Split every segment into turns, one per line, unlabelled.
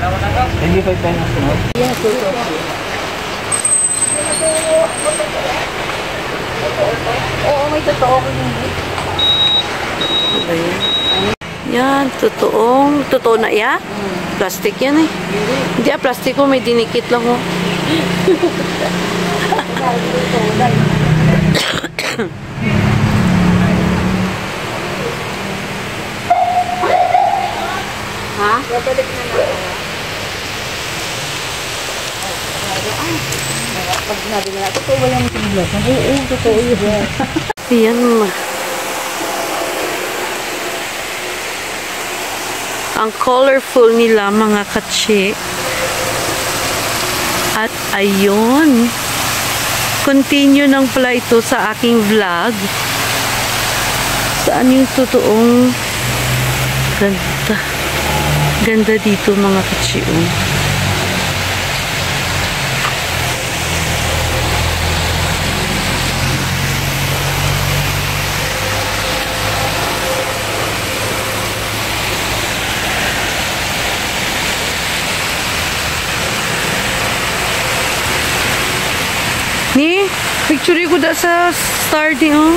25 pesos no?
Yes, ito. Oo, may totoo ko hindi.
Yan, totoong, totoo na ya? Plastic yan eh. Hindi ah, plastic ko, may dinikit lang oh. ha?
Babalik na Pag sinabi nila, totoo ba yung tinglas? Oo, totoo yun.
Yan ma. Ang colorful nila mga katsi. At ayun. Continue nang pala ito sa aking vlog. Saan yung totoong ganda. Ganda dito mga katsi. Oh. Ni, picture ko da sa starting oh.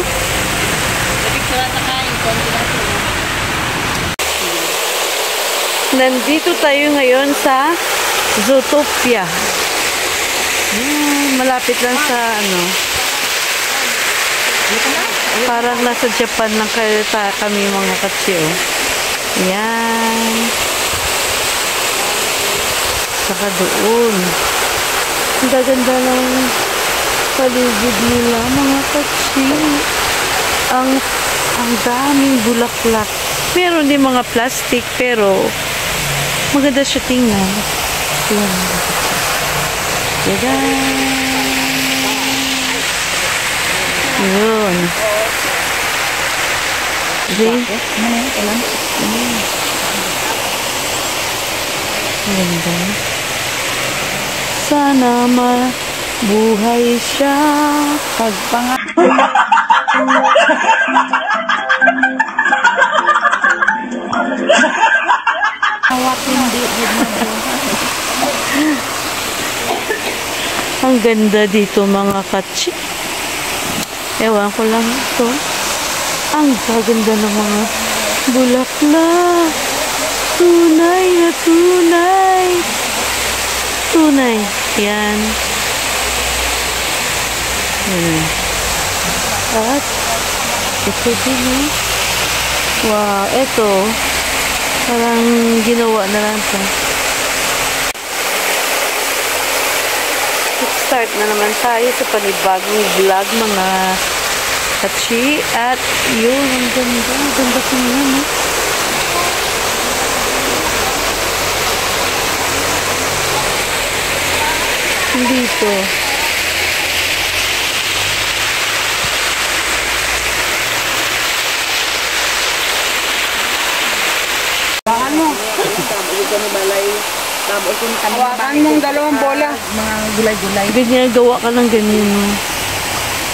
Nandito tayo ngayon sa Zootopia. Yan, malapit lang sa ano. Parang nasa Japan lang kayo kami mga katsyo. Yan. Saka doon. Ang gaganda ng paligid nila mga katsi. Ang ang daming bulaklak. Meron din mga plastic pero maganda siya tingnan. Yan. Tada! Yun. Ganda. Sana mabuhay siya pagpanga...
Awat hindi.
Ang ganda dito mga katsi. Ewan ko lang ito. Ang gaganda ng mga bulaklak. Tunay na tunay. Tunay. Yan. Yan. At ito din eh. Wow, ito. Parang ginawa na lang ito. Start na naman tayo sa panibagong vlog mga kachi. At yun, ang ganda. Ang ganda ko yan. Eh. Dito.
Ano? Hawakan mong dalawang bola. Mga gulay-gulay.
Ganyan, gawa ka ng ganyan.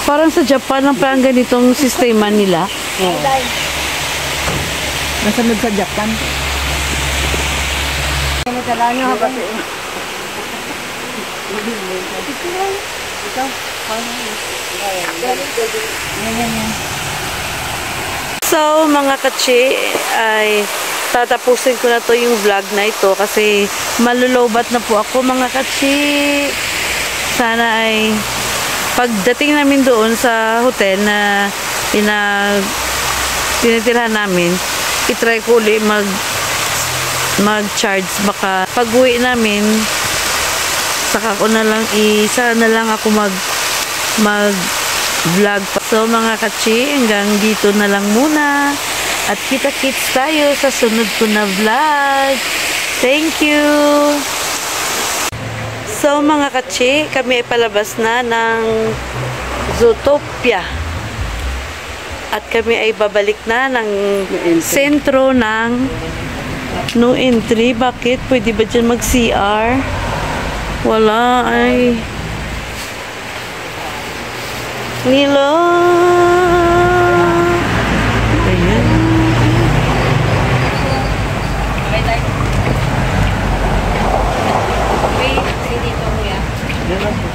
Parang sa Japan lang parang ganitong sistema nila.
Nasunod sa Japan. Ano tala nyo ha kasi?
So, mga kachi, ay tatapusin ko na to yung vlog na ito kasi malulobat na po ako mga kachi. Sana ay pagdating namin doon sa hotel na pinag tinitirhan namin, itry ko ulit mag mag-charge baka pag-uwi namin saka ko na lang isa na lang ako mag mag vlog. So mga kachi, hanggang dito na lang muna. At kita-kits tayo sa sunod ko na vlog. Thank you! So mga kachi, kami ay palabas na ng Zootopia. At kami ay babalik na ng sentro ng no entry. Bakit? Pwede ba dyan mag-CR? Wala ay... Nilo. Ayan.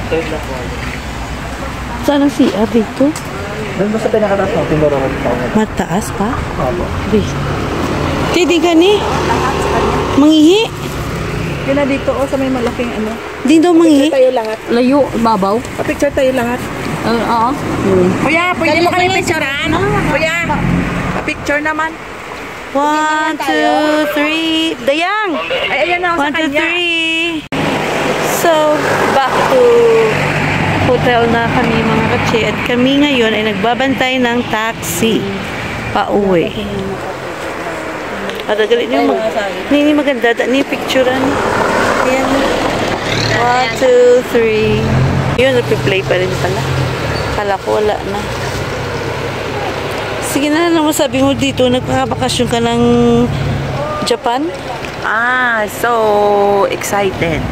Ng CR dito?
Doon ba sa pinakataas mo? Timbaro ko kanya.
Mataas pa?
Opo.
Di. Tidi ka ni? Mangihi?
Yun na dito, oh, sa may malaking ano.
Di daw mangihi?
tayo lahat.
Layo, babaw.
Pa-picture tayo lahat.
Uh, oo.
Kuya, pwede mo kami picturean? Kuya, picture naman.
One, two, three. Dayang!
Ay, ayan na, sa
One, two,
kanya.
three. So, back to hotel na kami mga katsi. At kami ngayon ay nagbabantay ng taxi pa-uwi. At galit niyo mag... Nini maganda. Da, ni picturean. Ayan. One, two, three. Yun, napiplay pa rin pala. Kala ko wala na. Sige na, ano masabi mo dito? Nagpakabakasyon ka ng Japan?
Ah, so excited.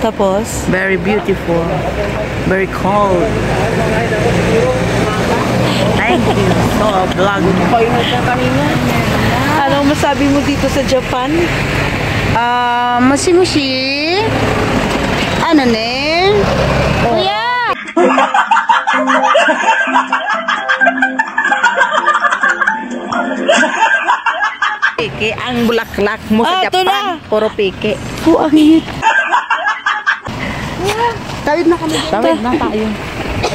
Tapos?
Very beautiful. Very cold. Thank you. So, vlog.
Anong masabi mo dito sa Japan?
Ah, mushi mushi. Ano ne? Kuya!
Peke ang bulaklak mo
Ah,
sa
ito
Japan. Puro peke.
Oh, ang hit.
Tawid na kami.
Tawid na tayo.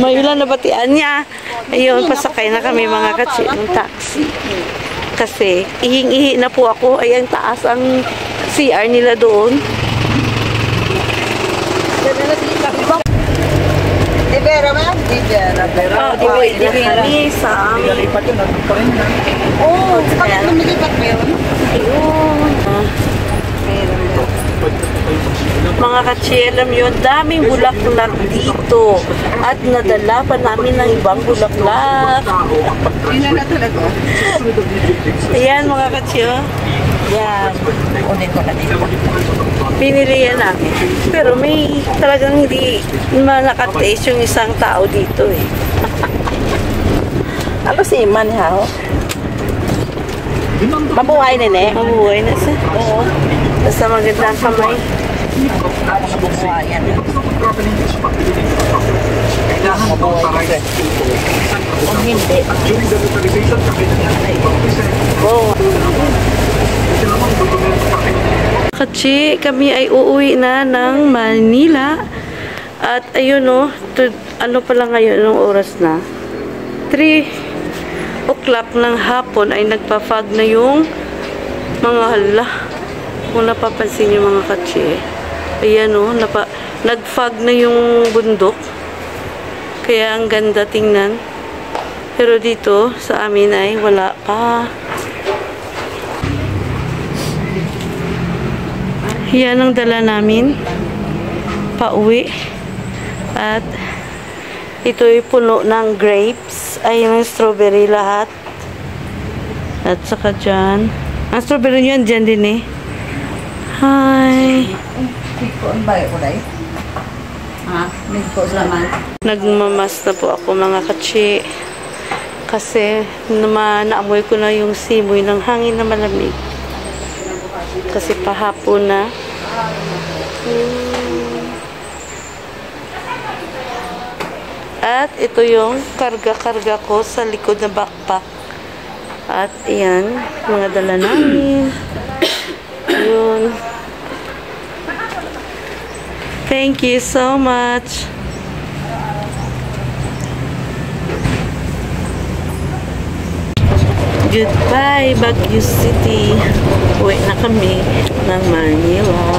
May ulan na batian niya. Ayun, pasakay na kami mga katsi ng taxi. Kasi, ihing-ihi na po ako. Ay, ang taas ang CR nila doon.
Ibera ba? Ibera.
Ah, uwi na kami sa amin.
Lipat yun.
Oo, bakit lumilipat ba yun?
Mga katsi, alam yun, daming bulaklak dito. At nadala pa namin ng ibang bulaklak.
Na talaga.
Ayan mga oh.
Yan. Unin ko na dito.
Pinili yan namin. Pero may talagang hindi malakataste yung isang tao dito eh.
Ano si Iman ha? Mabuhay nene.
Mabuhay na siya. Oo. Basta magandang kamay.
Ayan. Kung hindi.
Oo. Kachi, kami ay uuwi na ng Manila. At ayun no, to, ano pala ngayon, anong oras na? 3 o'clock ng hapon ay nagpa-fog na yung mga hala. Kung napapansin yung mga kachi. Ayan no, napa, nag-fog na yung bundok. Kaya ang ganda tingnan. Pero dito sa amin ay wala pa. Yan ang dala namin. Pauwi. At ito'y puno ng grapes. Ay, ng strawberry lahat. At saka dyan. Ang strawberry nyo dyan din eh.
Salaman.
Nagmamas na po ako mga kachi. Kasi nama, naamoy ko na yung simoy ng hangin na malamig. Kasi pahapon na. At ito yung karga-karga ko sa likod na backpack. At iyan, mga dala namin. Yun. Thank you so much. Goodbye, Baguio City. Uwi na kami ng Manila.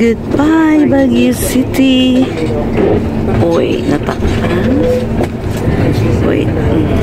Goodbye, Baguio City. Uy, natakpan. Wait. Mm.